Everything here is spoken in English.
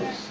Yes.